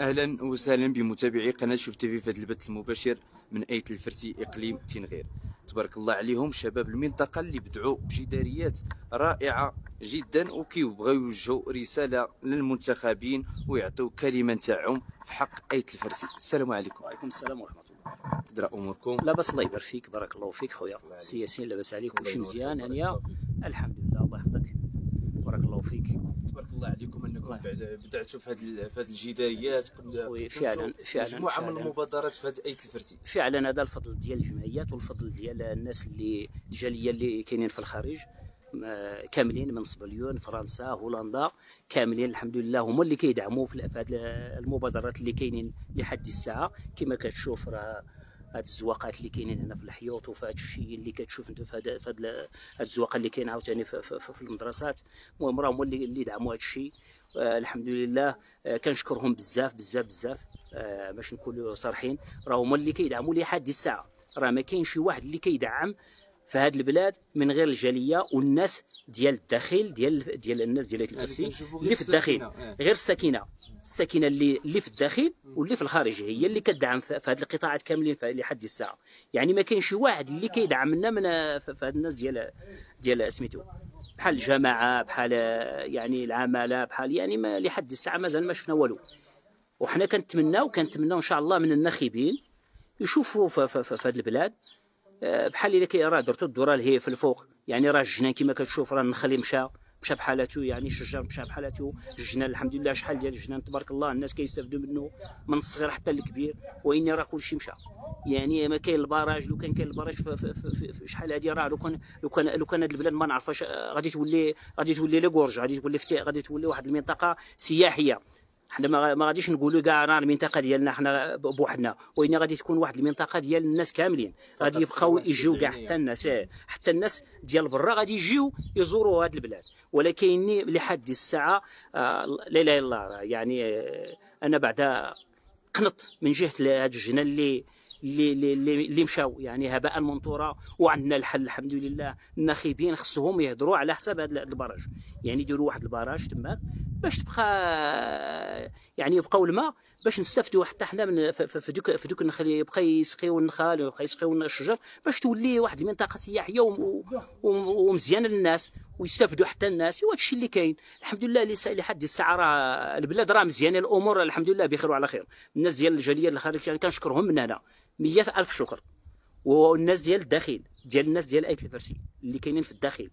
أهلا وسهلا بمتابعي قناة شوف تيفي في هذا البث المباشر من أيت الفرسي إقليم تنغير. تبارك الله عليهم شباب المنطقة اللي بدعوا بجداريات رائعة جدا وكيبغيو يوجهوا رسالة للمنتخبين ويعطيو كلمة تاعهم في حق أيت الفرسي. السلام عليكم. وعليكم السلام ورحمة الله. كي دايرة أموركم؟ لاباس الله يبارك فيك بارك الله فيك خويا. السياسيين لاباس عليك كلشي مزيان هانيه الحمد لله الله يحفظك بارك الله فيك تبارك الله عليكم انكم بدعتوا في هذه في هذه الجداريات فعلاً- فعلاً- مجموعه من. المبادرات في هذه ايت الفرسي فعلا هذا الفضل ديال الجمعيات والفضل ديال الناس اللي الجالية اللي كاينين في الخارج. كاملين من سبنيول فرنسا هولندا كاملين الحمد لله هما اللي كيدعموا في هاد المبادرات اللي كاينين لحد الساعة. كما كتشوف راه هاد الزواقات اللي كاينين هنا في الحيوط وفي هاد الشيء اللي كتشوف انت في هاد في هاد ال- هاد الزواقة اللي كاين عاوتاني في, في, في, في المدرسات. المهم راه هما اللي اللي دعموا هاد الشيء آه الحمد لله آه كنشكرهم بزاف بزاف بزاف. آه باش نكونوا صارحين راه هما اللي كيدعموا لحد الساعة. راه ما كاين شي واحد اللي كيدعم في هذه البلاد من غير الجالية والناس ديال الداخل ديال ديال الناس ديال غير اللي في الداخل. آه. غير السكينة. السكينة اللي اللي في الداخل واللي في الخارج. هي اللي كتدعم في هذه القطاعات كاملين لحد الساعة. يعني ما كاين شي واحد اللي كيدعم لنا من في هاد الناس ديال ديال سميتو. بحال الجماعة بحال يعني العمالة بحال يعني ما لحد الساعة مازال ما شفنا والو. وحنا كنتمناو كنتمناو إن شاء الله من الناخبين يشوفوا في, هذه البلاد بحال الا كي راه درتو الدورة هي في الفوق. يعني راه الجنان كما كتشوف راه النخل مشى مشى بحالاتو يعني الشجر مشى بحالاتو الجنان الحمد لله شحال ديال الجنان تبارك الله الناس كيستافدوا منه من الصغير حتى الكبير. وإن راه كلشي مشى. يعني ما كاين البراج لو كان كاين البراج في, في, في, شحال هادي راه لو كان لو كان لو كان هاد البلاد ما نعرفهاش غادي تولي غادي تولي لكورج غادي تولي غادي تولي واحد المنطقة سياحية. حنا ما غاديش نقولوا كاع راه المنطقة ديالنا حنا بوحدنا وإن غادي تكون واحد المنطقة ديال الناس كاملين. غادي يبقاو يجيو كاع. حتى الناس حتى الناس ديال برا غادي يجيو يزوروا هذه البلاد. ولكن لحد الساعة آه، لا إله إلا الله يعني آه، أنا بعد قنط من جهة الجنان اللي اللي اللي اللي اللي مشاو. يعني هباء منثورا وعندنا الحل الحمد لله. الناخبين خصهم يهضروا على حساب هذا البراج. يعني يديروا واحد البراج تماك باش تبقى يعني يبقاو الماء باش نستافدوا حتى حنا من في- دوك في دوك النخل يبقى يسقيو النخال ويبقى يسقيو الشجر باش تولي واحد المنطقة سياحية ومزيانه للناس ويستافدوا حتى الناس وهذا الشيء اللي كاين. الحمد لله لس- لحد الساعة راه البلاد راه مزيانة الأمور الحمد لله بخير وعلى خير. الناس ديال الجالية اللي خارج يعني كنشكرهم من هنا. مية ألف شكر. والناس ديال الداخل ديال الناس ديال ايت الفرسي اللي كاينين في الداخل.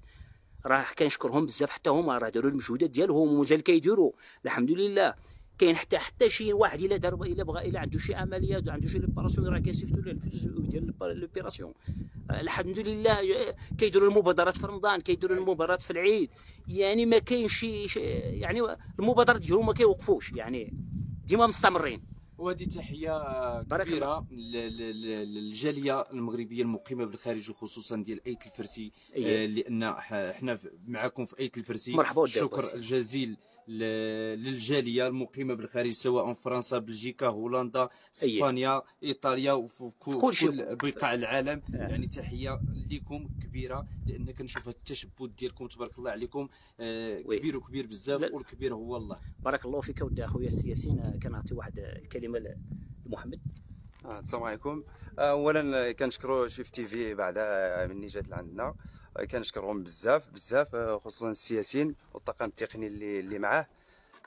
راه كنشكرهم بزاف حتى هما راه داروا المجهودات ديالهم ومازال كيديروا. الحمد لله كاين حتى حتى شي واحد إلا دار إلا بغى إلا عنده شي عمليات عنده شي les opérations راه كيصيفطوا له الفلوس ديال les opérations الحمد لله كيديروا المبادرات في رمضان كيديروا المبادرات في العيد. يعني ما كاين شي شي- يعني المبادرات ديالهم ما كيوقفوش يعني ديما مستمرين. وهذه تحية بارك كبيرة للجالية المغربية المقيمة بالخارج وخصوصا ديال أيت الفرسي أيه. آه، لأن ح- إحنا في- معكم في أيت الفرسي مرحبا وداك الشكر باسي. الجزيل ل- للجالية المقيمة بالخارج سواء فرنسا بلجيكا هولندا إسبانيا إيطاليا وفي كل, كل بقاع العالم. آه. يعني تحية لكم كبيرة لأن كنشوف التشبث ديالكم تبارك الله عليكم. آه، وي. كبير وكبير بزاف لا. والكبير هو الله. بارك الله فيك ودي أخويا السياسيين كنعطي واحد الكلمة لمحمد. آه، السلام عليكم. آه، اولا كنشكروا شيف تي في بعد آه، مني جات لعندنا. آه، كنشكرهم بزاف بزاف آه، خصوصا السياسيين والطاقم التقني اللي اللي معاه.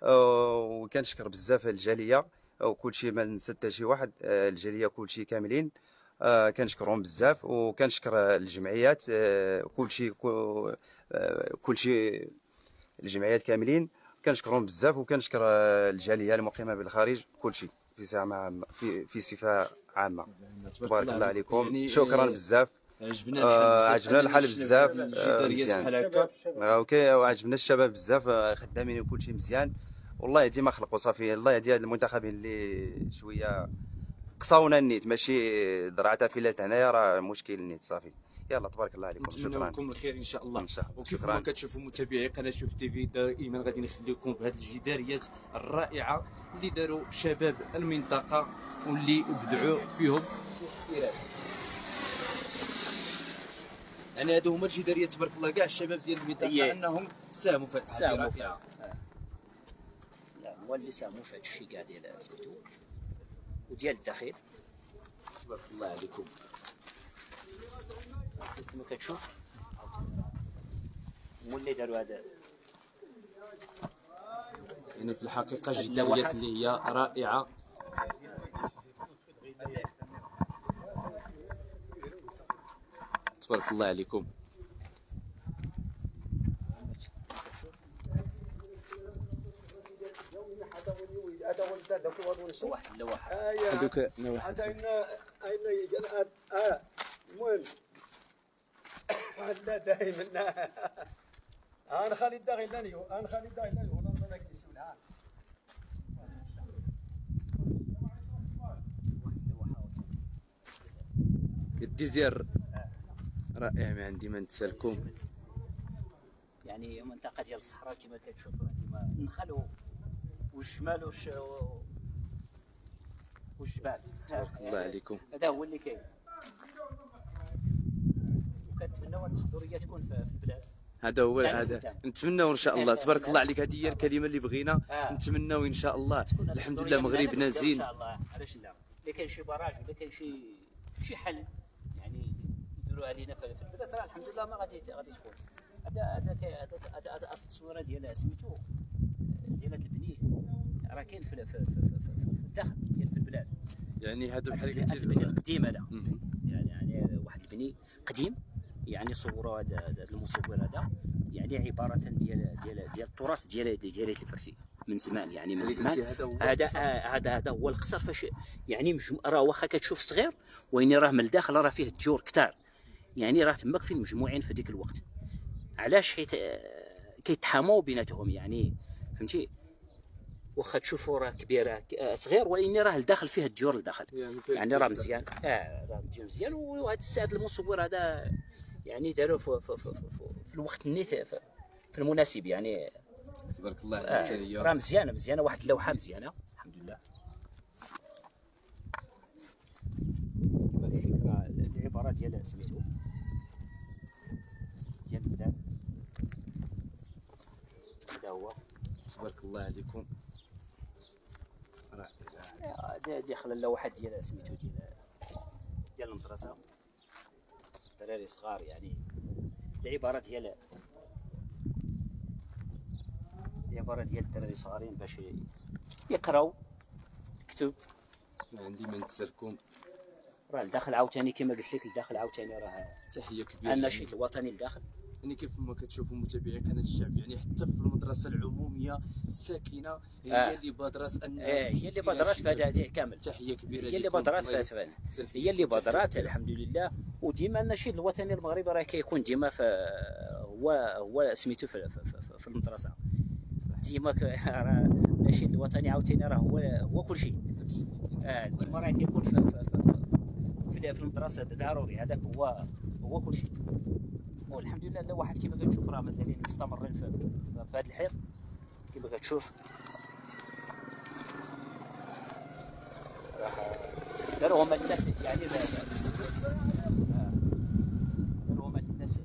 آه، وكنشكر بزاف الجالية وكل شيء ما نسى حتى شي واحد آه، الجالية كل شيء كاملين. آه، كنشكرهم بزاف وكنشكر الجمعيات آه، كل شيء كل شيء الجمعيات كاملين. كنشكرهم بزاف وكنشكر آه، الجالية المقيمة بالخارج كل شيء في صفه عامه في في صفة عامة. تبارك الله عليكم. يعني، شكرا آه، بزاف. عجبنا آه، الحال بزاف. عجبنا الحال بزاف، في آه، الجداريات مزيان. بحال هكا. آه، OK وعجبنا الشباب بزاف آه، خدامين وكل شيء مزيان. والله يهدي ما خلقوا صافي. الله يهدي هاد المنتخبين اللي شوية قصاونا النيت. ماشي درعتها في ليلة هنايا راه مشكل النيت صافي. يلا تبارك الله عليكم. نتمنى شكرا. لكم الخير إن شاء الله. إن شاء الله. وكيف ما كتشوفوا متابعي قناة شوف تي في دائما غادي نخليكم بهذه الجداريات الرائعة اللي داروا شباب المنطقة واللي بدعوا فيهم. يعني هادو هما الجداريات تبارك الله كاع الشباب ديال المنطقة. انهم ساهموا في هذه ساهموا الرائعه هو اللي ساهموا في هذا الشيء كاع ديال سميتو. وديال الداخل. تبارك الله عليكم. كما كتشوف هو اللي داروا هذا. يعني في الحقيقة هاد جداريات اللوحات. اللي هي رائعة. تبارك الله عليكم. هذوك أنا لاني أنا العام الديزير رائع ما عندي ما نتسالكم يعني منطقة ديال الصحراء كما كتشوفوا انتما النخل و- والجمال وش والجبال. الله عليكم. هذا هو اللي كاين. وكنتمناو أن الخضوريه تكون في البلاد. هذا هو يعني هذا. نتمناو إن شاء الله. تبارك الله عليك. هذه هي الكلمة اللي بغينا. آه. نتمناو إن شاء الله. الحمد لله مغربنا زين إن شاء الله. علاش لا؟ الا كاين شي براج ولا كاين شي شي حل يديروها علينا في البلاد راه الحمد لله ما غادي غادي تكون. هذا هذا هذا هذا هذا أصل التصويره ديال سميتو ديال هذا البني. راه كاين في الداخل ديال في البلاد. يعني هذا بحال هذا البني قلتي القديم هذا. مهم. يعني يعني واحد البني قديم يعني صوروا هذا هذا المصور هذا يعني عبارة ديال ديال ديال التراث ديال ديال الفرسي. من زمان يعني من زمان. هذا هذا. آه، هذا هذا هو القصر فاش يعني. راه واخا كتشوف صغير وين راه من الداخل راه فيه الديور كتار. يعني راه تماك فين مجموعين في ديك الوقت. علاش حيت آه، كيتحاموا بيناتهم يعني فهمتي؟ واخا تشوفوا راه كبير آه، صغير ولكن راه الداخل فيه الديور لداخل. يعني يعني راه. مزيان. آه راه مزيان مزيان. وهذا السعد المصور هذا يعني داروه في, في, في, في, في الوقت النيت في, في المناسب يعني. تبارك الله عليك آه راه مزيانة مزيانة واحد اللوحة مزيانة الحمد لله. العبارة ديال سميتو ديال البلاد هذا هو. تبارك الله عليكم. رائع. هذا داخل اللوحات ديال سميتو ديال ديال المدرسة. دراري صغار يعني. العبارة ديال العبارة ديال الدراري الصغارين باش يقراو يكتب ما عندي ما نتسالكم راه الداخل عاوتاني كما قلت لك الداخل عاوتاني راه تحية كبيرة النشيد الوطني الداخل. يعني كيف ما كتشوفوا متابعي قناة الشعب يعني حتى في المدرسة العمومية الساكنة هي آه. اللي بادرات ان آه هي اللي بادرات هذه كامل. تحية كبيرة هي اللي. بادرات تحية. هي اللي بادرات الحمد لله. وديما النشيد الوطني المغربي راه كيكون ديما هو هو سميتو في, في, في, في المدرسة. ديما راه النشيد الوطني عاوتاني راه هو هو كل شيء آه ديما راه كيكون في في, في, في, في المدرسة ضروري هذاك هو هو كل شيء والحمد لله لا واحد كما كتشوف راه مازالين مستمرين في, هذا الحيط كما كتشوف داروا هما الناس يعني آه. داروا هما الناس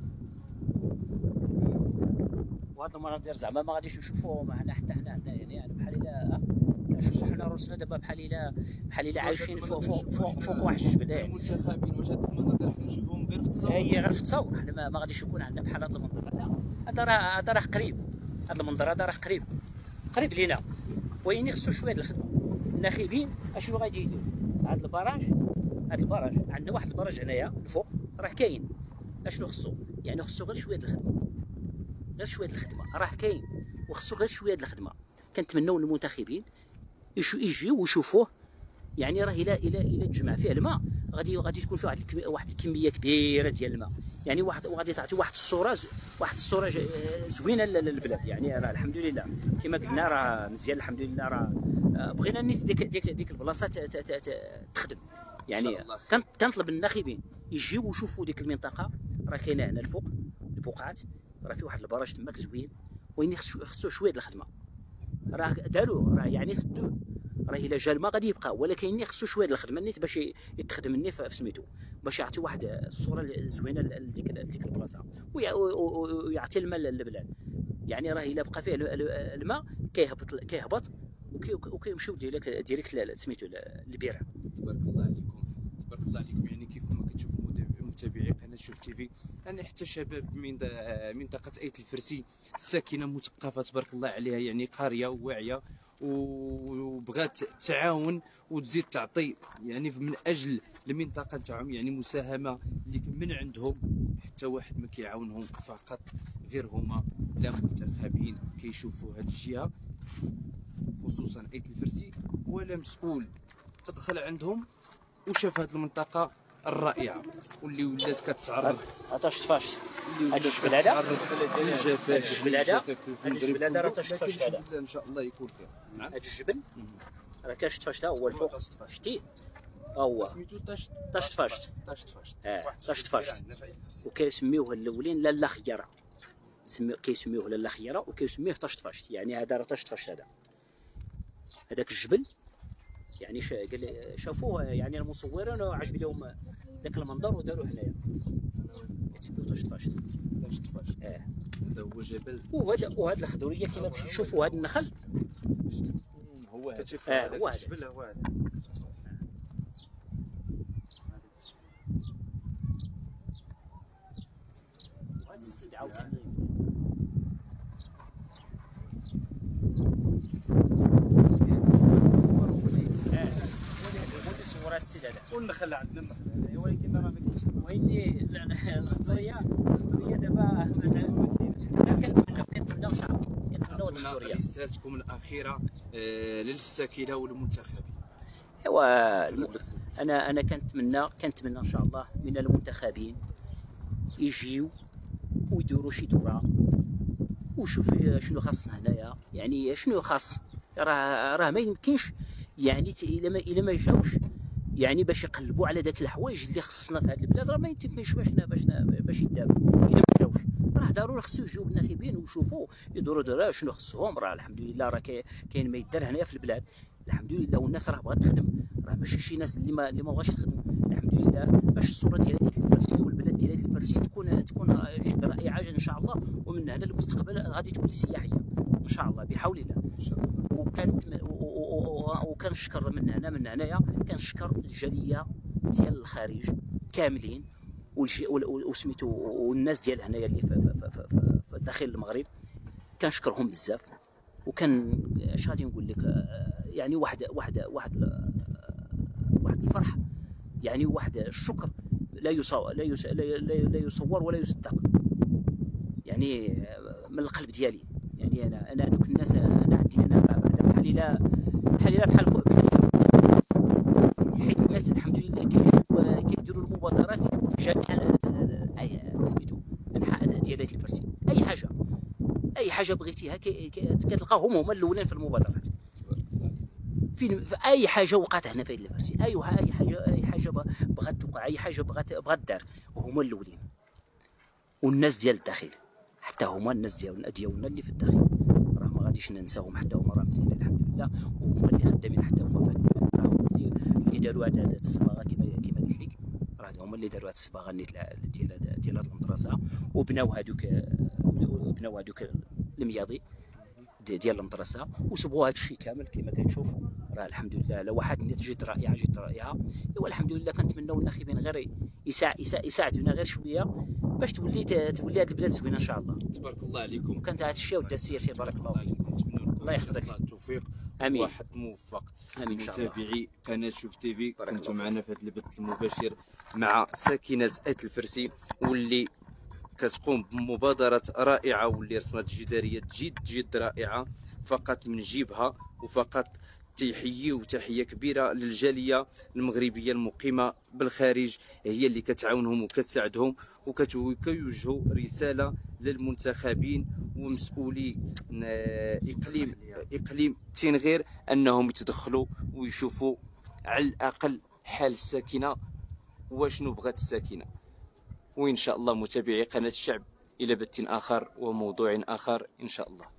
وهذا المناظر زعما ما غاديش نشوفوه معنا حتى حنا عندنا يعني يعني بحال الا كنشوفوا حنا روسنا دابا بحال الا بحال الا عايشين فوق فوق فوق, فوق واحد الجبل. المنتخبين واش هاد المناظر حنا نشوفوهم غير في التصاور هي غير في التصور حنا ما, ما غاديش يكون عندنا بحال هذا المنظر هذا هذا راه هذا راه قريب. هذا المنظر هذا راه قريب. قريب لينا. وين خصو شوية الخدمة. الناخبين اشنو غادي يديروا؟ هذا البراج. هذا البراج. عندنا واحد البراج هنايا الفوق راه كاين. أشنو خصو؟ يعني خصو غير شوية الخدمة. غير شوية الخدمة. راه كاين. وخصو غير شوية الخدمة. كنتمنوا للمنتخبين يشو- يجيو ويشوفوه. يعني راه إلى إلى إلى تجمع فيه الماء غادي غادي تكون فيه واحد واحد الكمية كبيرة ديال الماء. يعني واحد وغادي تعطي واحد الصورة واحد الصورة ج- زوينة لل- للبلاد. يعني راه الحمد لله كما قلنا راه مزيان الحمد لله راه آه، بغينا نيت ديك ديك ديك البلاصة تخدم. يعني كنطلب الناخبين يجيو ويشوفوا ديك المنطقة. راه كاينة هنا الفوق البقعات راه في واحد البراج تماك زوين وين خصو خصو شوية د الخدمة. راه داروا راه يعني سدوه راه إلا جا الماء غادي يبقى. ولكن خصو شوية الخدمة نيت باش يتخدم ني في سميتو. باش يعطي واحد الصورة الزوينه لديك لديك البلاصة. ويعطي الماء للبلاد. يعني راه إلا بقى فيه ال- ال- الماء كيهبط كيهبط وكي وكيمشيو direct direct سميتو للبيرة. تبارك الله عليكم. تبارك الله عليكم. يعني كيف ما كتشوفوا متابع- متابعي قناة شوف تيفي يعني حتى شباب من منطقة أيت الفرسي ساكنه مثقفه تبارك الله عليها يعني قارية وواعية وبغات تعاون وتزيد تعطي يعني من أجل المنطقة تاعهم يعني مساهمة اللي من عندهم حتى واحد ما كيعاونهم فقط غير هما لا منتخبين كيشوفوا هذه الجهة خصوصا أيت الفرسي ولا مسؤول. دخل عندهم وشاف هذه المنطقة الرائعة. واللي ولات كتعرض. عطاش طفاش اللي هذا ولات الجبل هذا؟ للجفاف الجبل هذا؟ هذا الجبل هذا؟ راه. تشطفش لكن هذا. إن شاء الله يكون خير نعم. هذا الجبل راه شطفاش تا هو الفوق. شتيه هو. سميتو تاش طاش طفاشت تاش تفاشت آه طاش طفاشت وكيسميوه الأولين لالا خيارة. سميو كيسميوه لالا خيارة وكيسميوه طاش طفاشت يعني هذا راه طاش طفاشت هذا. هذاك الجبل يعني قال لي- شافوه يعني المصورين وعجب لهم ذاك المنظر وداروا هنايا. طاش طفاشت تفاشت آه هذا هو جبل. وهذا وهذا الخضوريه كما تشوفوا هذا النخل. هو هذا. آه، هو هذا. الجبل هو هذا. السيد عاوتاني آه هذا والنخل عندنا النخل هذا ولكن ما كاينش ويلي الخضوريه الخضوريه دابا مازال أنا كنتمنى كنتمنى ان شاء الله كنتمنى هاد هنا الخضوريه رسالتكم الاخيره للساكنه والمنتخبين ايوا أنا أنا كنتمنى كنتمنى ان شاء الله من المنتخبين يجيو ويديروا شي دوره وشوف شنو خاصنا هنايا يعني شنو خاص راه راه ما يمكنش يعني الا ما الا ما جاوش يعني باش يقلبوا على داك الحوايج اللي خصنا في هذه البلاد. راه ما يمكنش باش باش باش يداروا الا ما جاوش راه ضروري خصو يجيو الناخبين ويشوفوا يدوروا دورة شنو خصهم. راه الحمد لله راه كاين ما يدار هنايا في البلاد. الحمد لله والناس راه بغات تخدم. راه ماشي شي ناس اللي ما اللي ما بغاش تخدم. الحمد لله باش الصورة ديال الفرسي والبلاد ديال الفرسي تكون تكون جد رائعة إن شاء الله. ومن هنا للمستقبل غادي تولي سياحية. إن شاء الله بحول الله. إن شاء الله. وكانت وكنشكر من هنا من هنايا كنشكر الجالية ديال الخارج كاملين وسميتو والناس ديال هنايا اللي في, داخل المغرب كنشكرهم بزاف وكان اش غادي نقول لك آه، يعني واحد واحد واحد واحد الفرح يعني واحد الشكر لا يصور لا يس- لا- يصور ولا يصدق يعني آه، من القلب ديالي يعني أنا أنا دوك الناس أنا عندي أنا لا بحالي لا بحال خو- بحال حيت الناس الحمد لله كيجيو كيديروا المبادرات في جميع سميتو انحاء ديال الفرسي أي حاجة أي حاجة بغيتيها كتلقاهم هما الأولين في المبادرات. فين في أي حاجة وقعت هنا في الفرسي اي ح- أي حاجة أي حاجة بغات توقع أي حاجة بغات بغات دار هما الأولين. والناس ديال الداخل حتى هما الناس ديالنا ديالنا اللي في الداخل. راه ما غاديش ننساهم حتى هما راه مزيانين الحمد لله وهما اللي خدامين حتى هما هاد- هما اللي داروا هاد هاد الصباغة كما كما قلت لك. راه هما اللي داروا هاد الصباغة ديال هاد- ديال هاد المدرسة. وبناو هادوك وبناو هادوك المياضي دي- ديال المدرسة. وصبغوا هذا الشيء كامل كما كتشوفوا راه الحمد لله لو واحد جد رائعة جد رائعة. إيوا الحمد لله كنتمناو الناخبين غير يساع يساع يساعدونا غير شوية باش تولي تولي هذه البلاد زوينة إن شاء الله. تبارك الله عليكم. وكانت هذا الشيء ودا السياسي بارك الله فيك. عليكم نتمنى لكم الله يحفظك. الله التوفيق. آمين. واحد موفق. آمين متابعي قناة شوف تيفي بارك كنتوا معنا في هذا البث المباشر مع ساكنة ايت الفرسي واللي كتقوم بمبادرة رائعة واللي رسمت جدارية جد جد رائعة فقط من جيبها وفقط تحيي تحيه كبيرة للجالية المغربية المقيمة بالخارج. هي اللي كتعاونهم وكتساعدهم وكت- وكيوجهوا رسالة للمنتخبين ومسؤولي اقليم إقليم تنغير أنهم يتدخلوا ويشوفوا على الأقل حال الساكنة وشنو بغات الساكنة. وإن شاء الله متابعي قناة الشعب إلى بث آخر وموضوع آخر إن شاء الله.